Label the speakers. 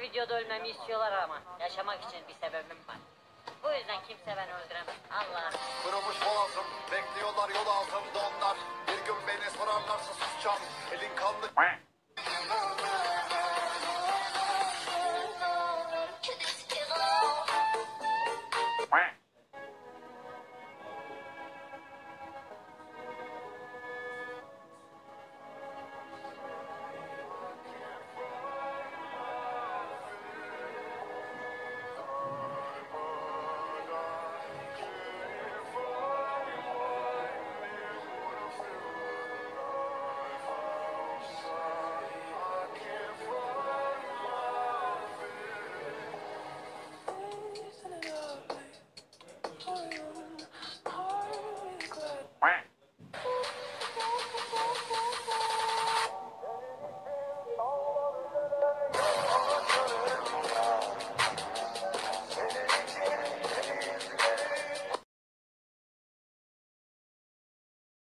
Speaker 1: Videoda ölmemi istiyorlar ama yaşamak için bir sebebim var. Bu yüzden kimse beni öldüremez. Allah'ım.
Speaker 2: Kırılmış boğazım Bekliyorlar yol altımda onlar Bir gün beni sorarlarsa susacağım